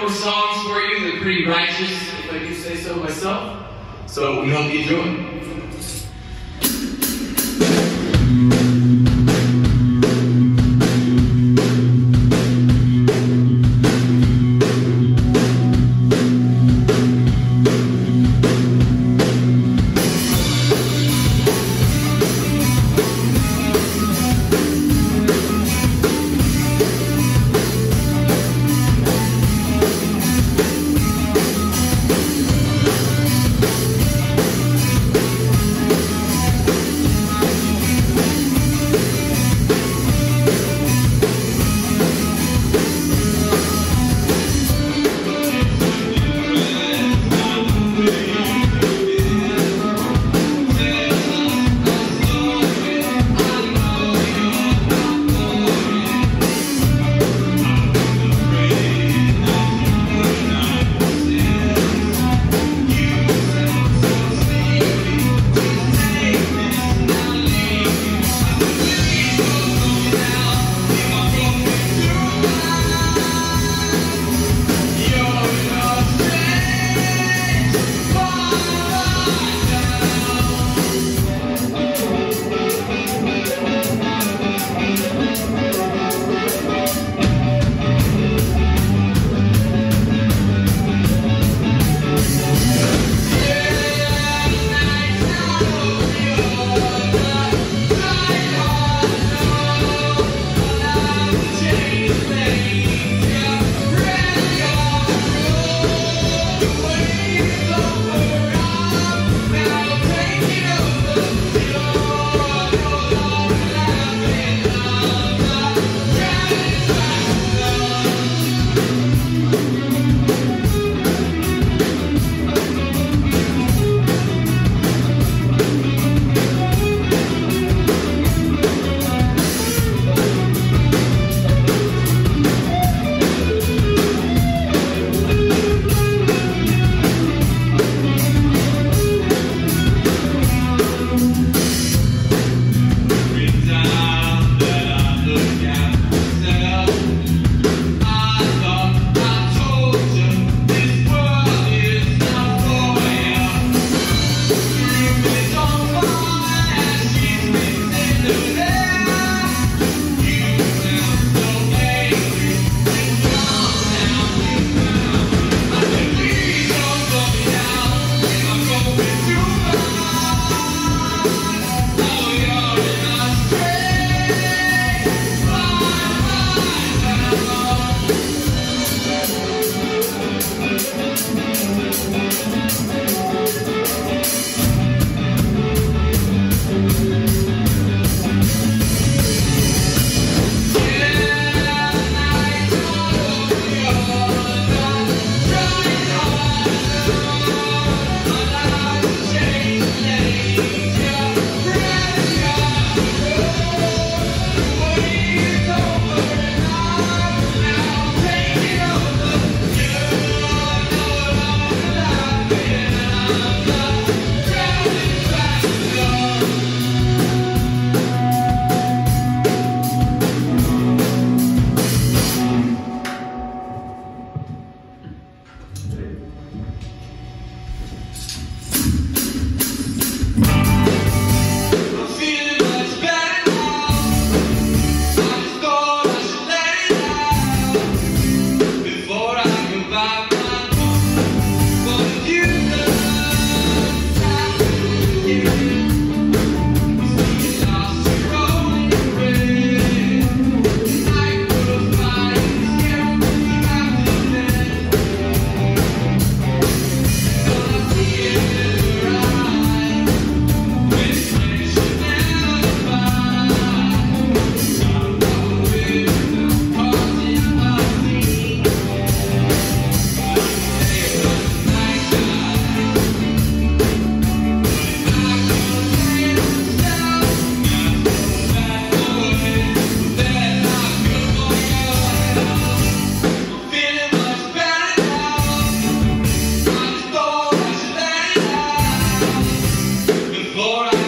more songs for you. They're pretty righteous, if I do say so myself. So we hope you enjoy. Por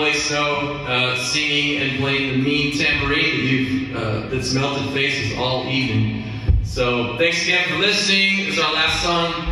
I'm Snow, uh, singing and playing the mean tambourine that uh, that's melted faces all evening. So thanks again for listening. Is our last song.